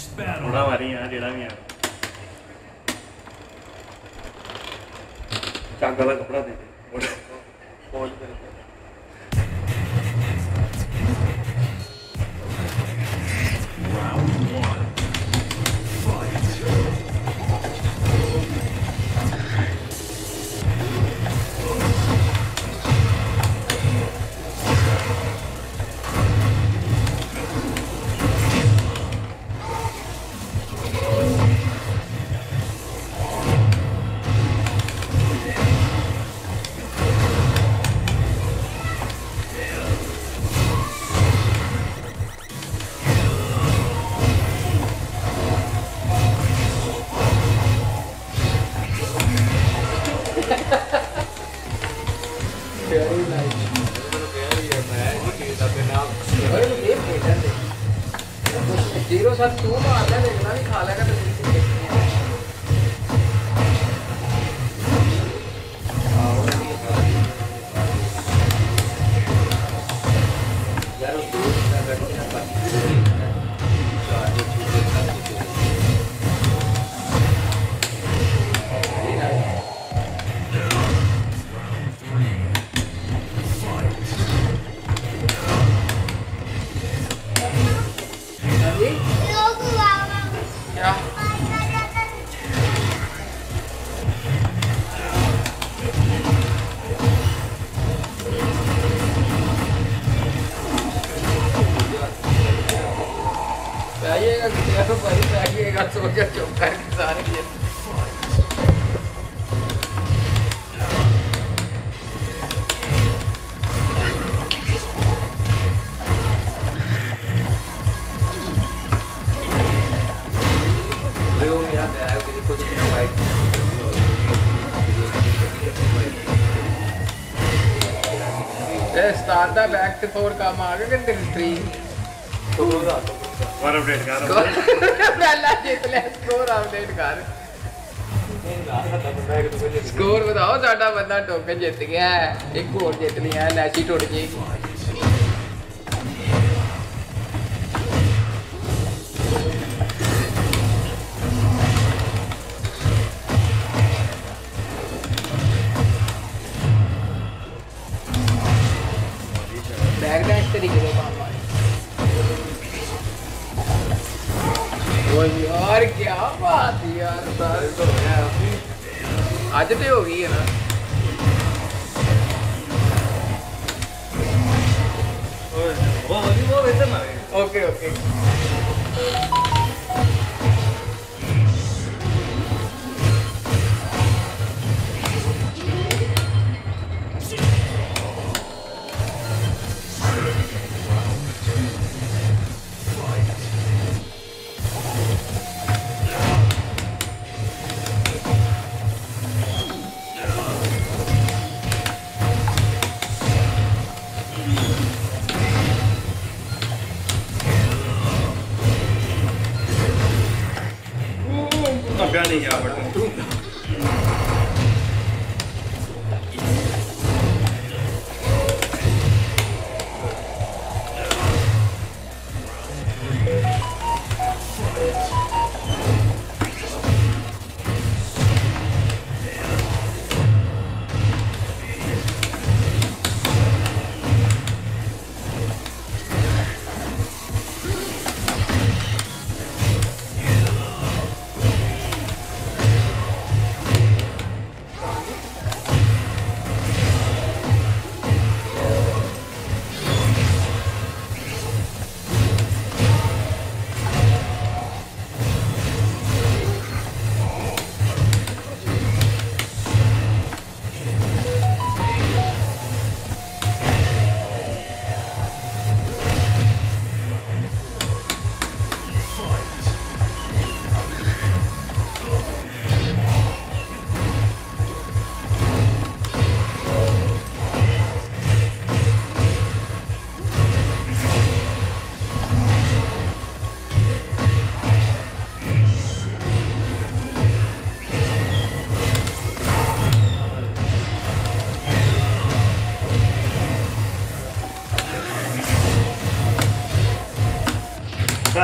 next battle. थोड़ा मारी यार जेड़ा भी यार चाक वाला कपड़ा दे दे बोल Ubatuba, एक्ट फोर काम आ गया कि थ्री और अपडेट कर। पहला जीत ले स्कोर अपडेट कर। स्कोर बताओ साडा बंदा टोकन जीत गया एक और जीत लिया लैशी टूट गई। अज आदतें हो गई है ना ओके ओके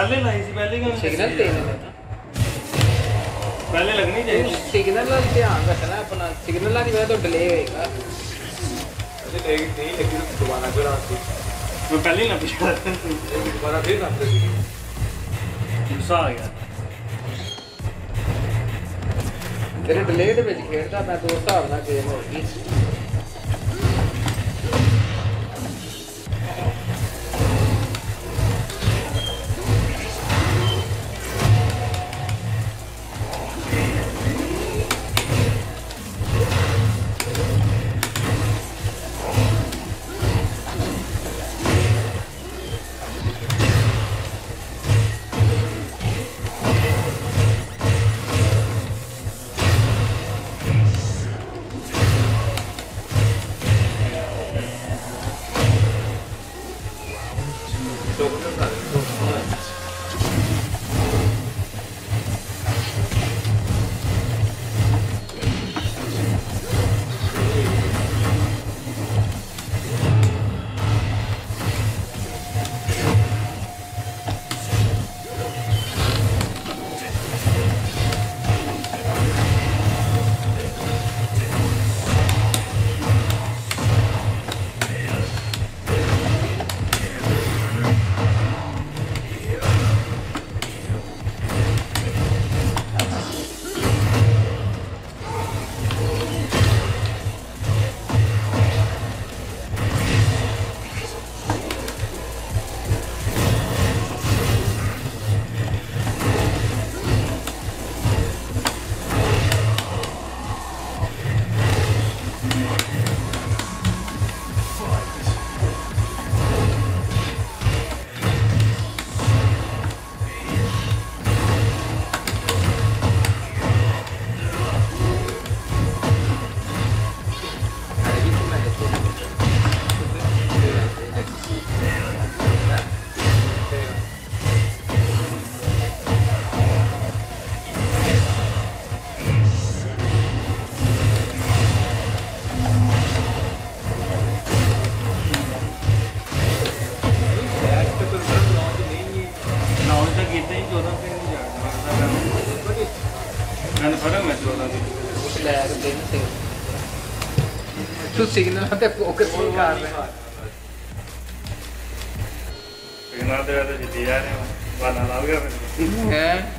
ਪਹਿਲੇ ਲਾਈ ਸੀ ਪਹਿਲੇ ਕਿਉਂ ਸਿਗਨਲ ਤੇ ਪਹਿਲੇ ਲੱਗਣੀ ਚਾਹੀਦੀ। ਸਿਗਨਲ ਦਾ ਧਿਆਨ ਰੱਖਣਾ ਆਪਣਾ ਸਿਗਨਲਾਂ ਦੀ ਵਜ੍ਹਾ ਤੋਂ ਡਿਲੇ ਹੋਏਗਾ। ਅਜੇ ਨਹੀਂ ਨਹੀਂ ਲੱਗੀ ਤਾਂ ਦੁਬਾਰਾ ਫਿਰ ਆਉਂਦੀ ਮੈਂ ਪਹਿਲੇ ਹੀ ਨਾ ਪਿਛਾ ਦੁਬਾਰਾ ਫਿਰ ਨਾ ਫਿਰ ਗੁੱਸਾ ਆ ਗਿਆ। ਤੇਰੇ ਡਿਲੇ ਦੇ ਵਿੱਚ ਖੇਡਦਾ ਮੈਂ ਦੋ ਹਿਸਾਬ ਨਾਲ ਗੇਮ ਹੋ ਗਈ Tu sì, non avete poco volare. non dovete litigare, eh? vanno alla guerra. Eh?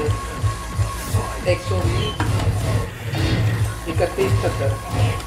एक सौ इकतीस सत्तर।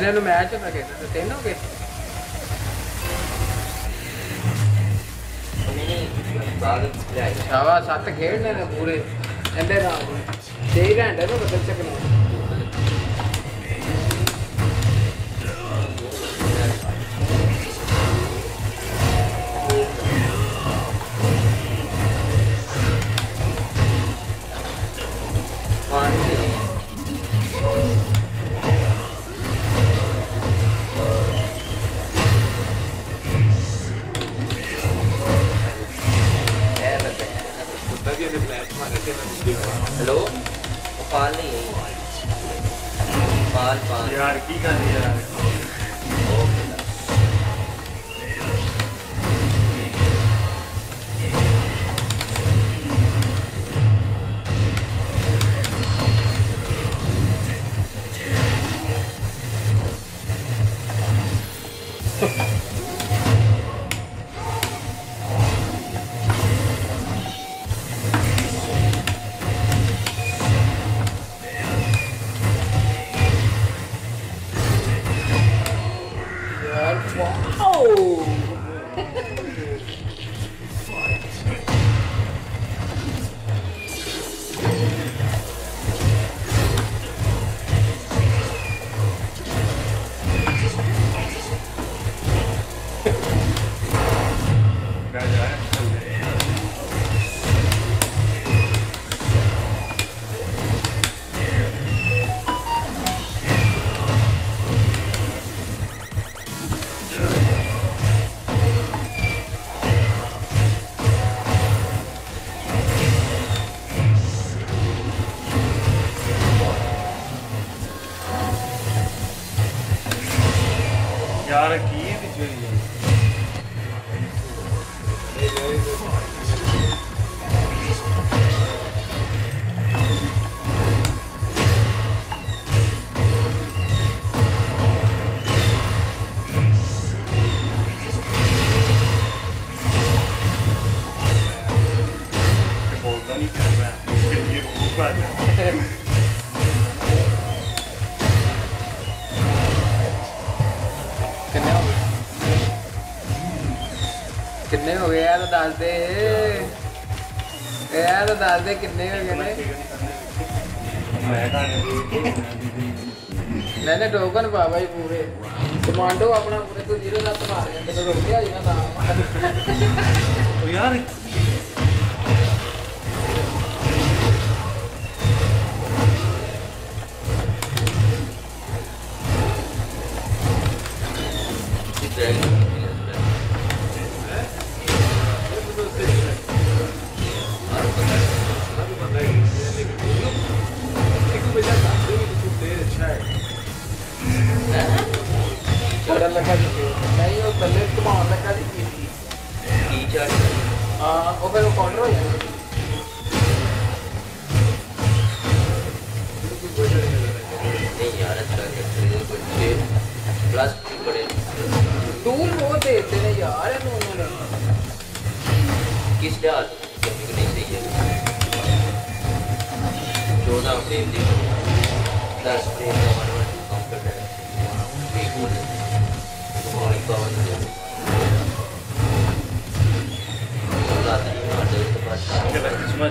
Ganando match pra quê? Tá tendo o quê? තව සත ගේන්න පූරේ ඇඳ තේරන්ට බදල් සකනවා ਯਾਰ ਕੀ ਗੱਲ ਯਾਰ? ਦੱਸ ਦੇ ਇਹ ਯਾਰ ਦੱਸ ਦੇ ਕਿੰਨੇ ਹੋ ਗਏ ਨੇ ਮੈਂ ਕਹਾਣੀ ਨਹੀਂ ਨਹੀਂ ਟੋਕਨ ਪਾ ਬਾਈ ਪੂਰੇ ਕਮਾਂਡੋ ਆਪਣਾ ਪੂਰੇ ਤੋਂ ਜ਼ੀਰੋ ਲੱਤ ਮਾਰ ਜਾਂਦੇ ਤੇ ਰੁਕ ਗਿਆ ਜੀ ਨਾ ਤਾਂ ਉਹ ਯਾਰ प्लस बड़े टूल वो देते हैं यार किस लिहाज कभी नहीं सही है? चौदह फ्रेम देखो दस फ्रेम का वन वन कम कर रहा तुम्हारी पावन सोलह तक मार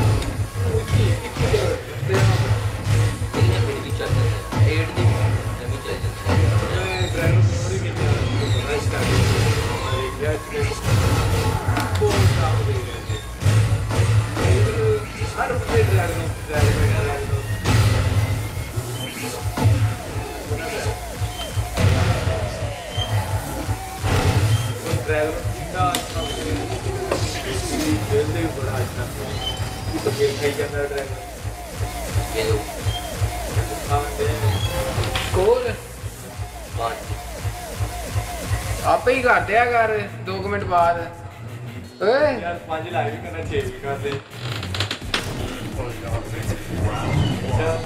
ਘਟਿਆ ਕਰ 2 ਮਿੰਟ ਬਾਅਦ। ਓਏ। ਯਾਰ 5 ਲੱਗ ਵੀ ਕਰਨਾ 6 ਕਰਦੇ ਕਰ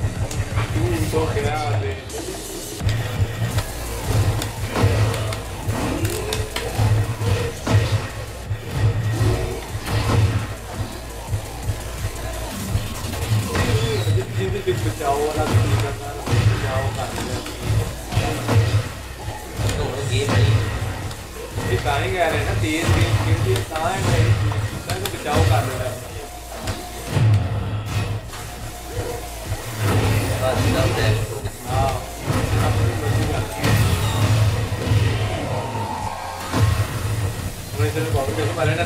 ਤੂੰ ਤੋਂ ਕਿਹਾ पर है ना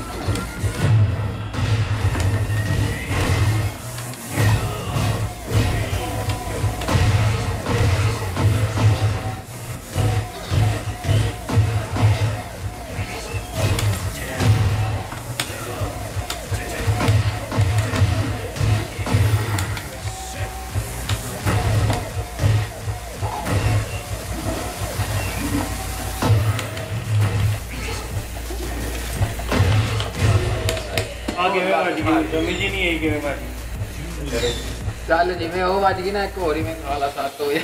ਜਮੀ ਜੀ ਨਹੀਂ ਆਈ ਕਿਵੇਂ ਭਾਜੀ ਚੱਲ ਜਿਵੇਂ ਉਹ ਵੱਜ ਗਈ ਨਾ ਇੱਕ ਹੋਰ ਹੀ ਮੈਂ ਖਾ ਲਾ 7 ਵਜੇ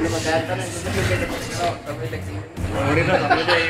ਮੈਂ ਬੈਠਾ ਨਾ ਜਿੱਦ ਤੇ ਕਿਹੜਾ ਕੰਮ ਲੱਗੀ ਉਹਨੇ ਤਾਂ ਸਮਝ ਆਈ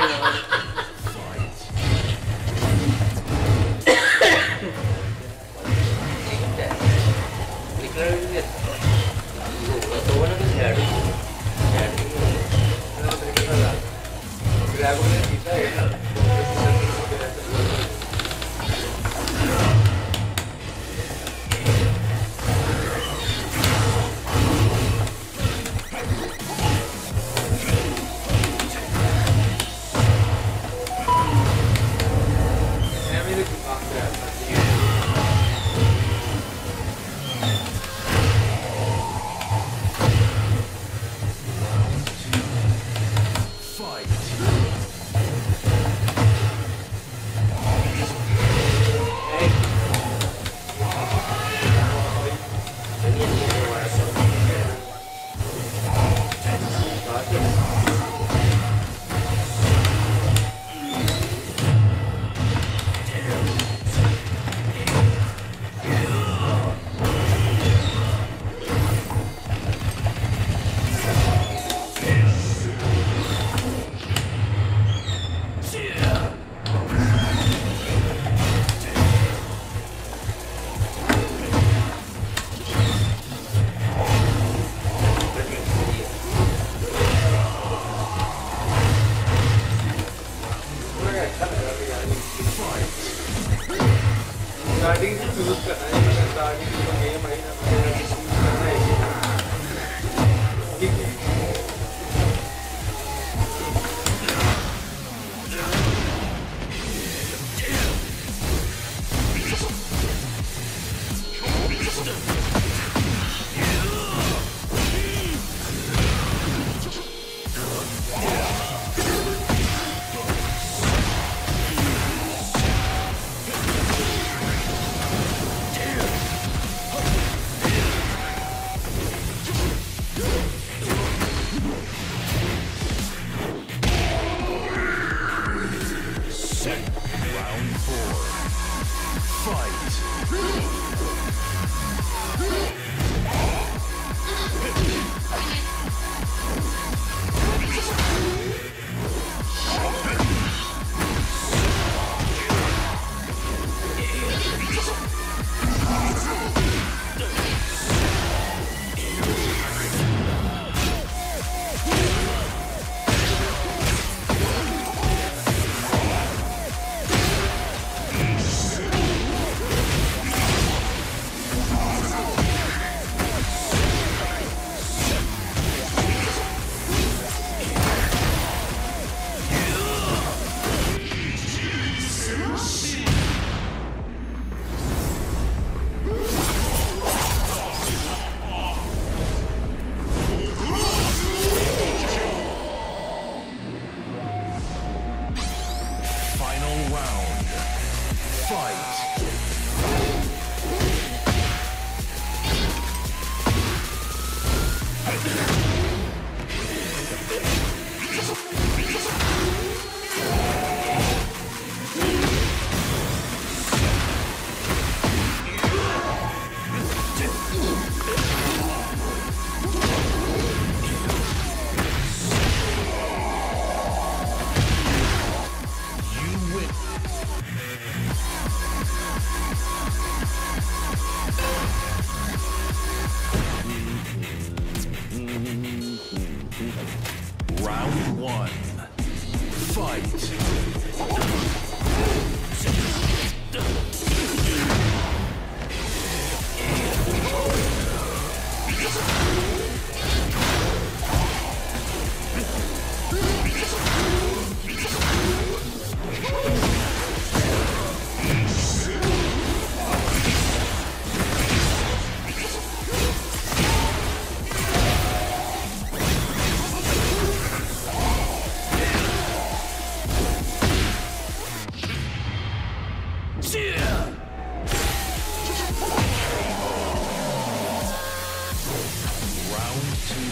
Round two.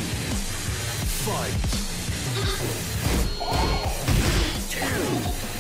Fight.